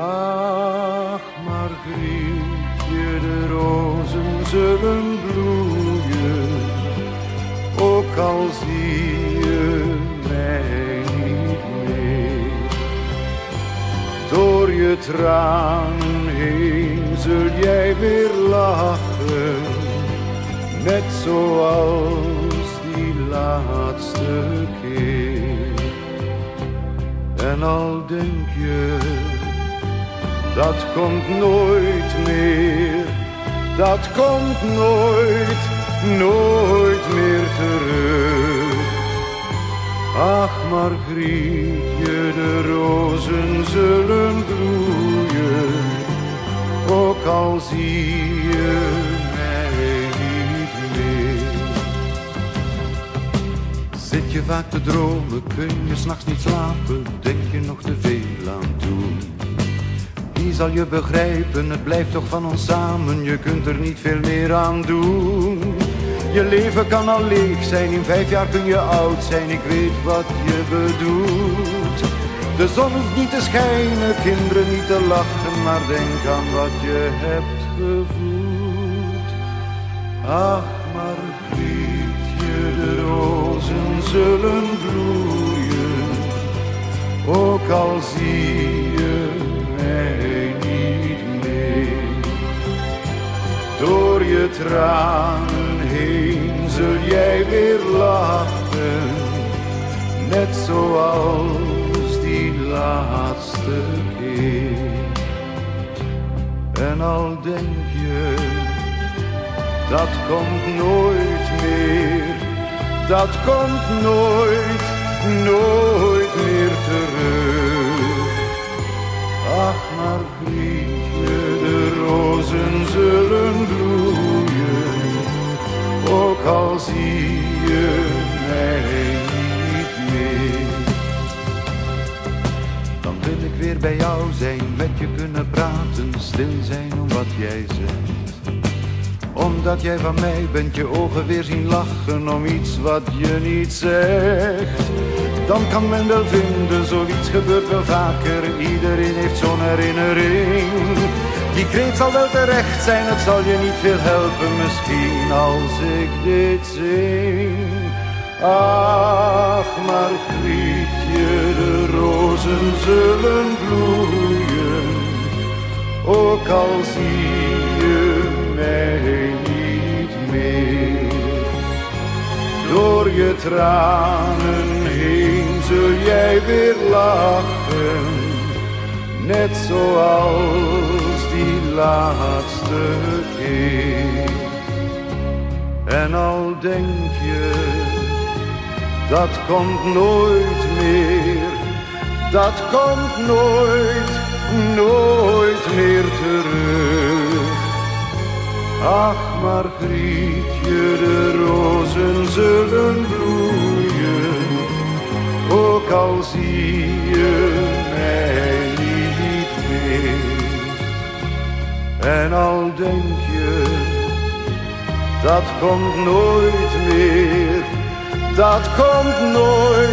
Ach, Margrietje, de rozen zullen bloeien, ook al zie je mij niet meer. Door je tranen heen zul jij weer lachen, net zoals die laatste keer. En al denk je dat komt nooit meer, dat komt nooit, nooit meer terug. Ach, Margrietje, de rozen zullen bloeien, ook al zie je mij niet meer. Zit je vaak te dromen, kun je s'nachts niet slapen, denk je nog te veel aan toen. Zal je begrijpen, het blijft toch van ons samen, je kunt er niet veel meer aan doen. Je leven kan al leeg zijn, in vijf jaar kun je oud zijn, ik weet wat je bedoelt. De zon hoeft niet te schijnen, kinderen niet te lachen, maar denk aan wat je hebt gevoeld. Ach, Margrietje, de rozen zullen bloeien, ook al zie tranen heen zul jij weer lachen, net zoals die laatste keer. En al denk je, dat komt nooit meer, dat komt nooit, nooit meer terug. Ach, Margrietje, de rozen zullen ook al zie je mij niet meer. Dan wil ik weer bij jou zijn, met je kunnen praten, stil zijn om wat jij zegt. Omdat jij van mij bent, je ogen weer zien lachen om iets wat je niet zegt. Dan kan men wel vinden, zoiets gebeurt wel vaker, iedereen heeft zo'n herinnering. Die kreet zal wel terecht zijn, het zal je niet veel helpen misschien als ik dit zing. Ach, Margrietje, de rozen zullen bloeien, ook al zie je mij niet meer. Door je tranen heen zul jij weer lachen, net zoals die laatste keer. En al denk je, dat komt nooit meer, dat komt nooit, nooit meer terug. Ach, Margrietje, de rozen zullen bloeien, ook al zie je En al denk je, dat komt nooit meer, dat komt nooit,